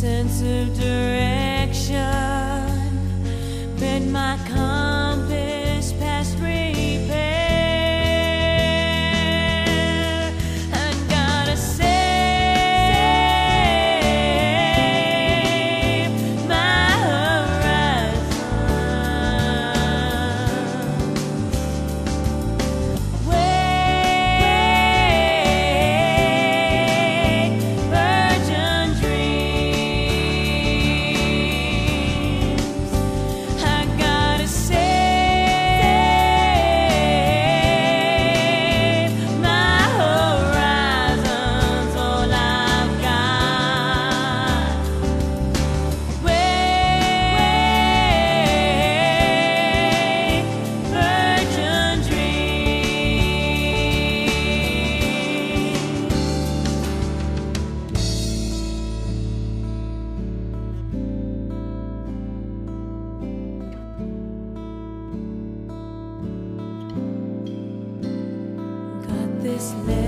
sense of direction. Bent my compass this level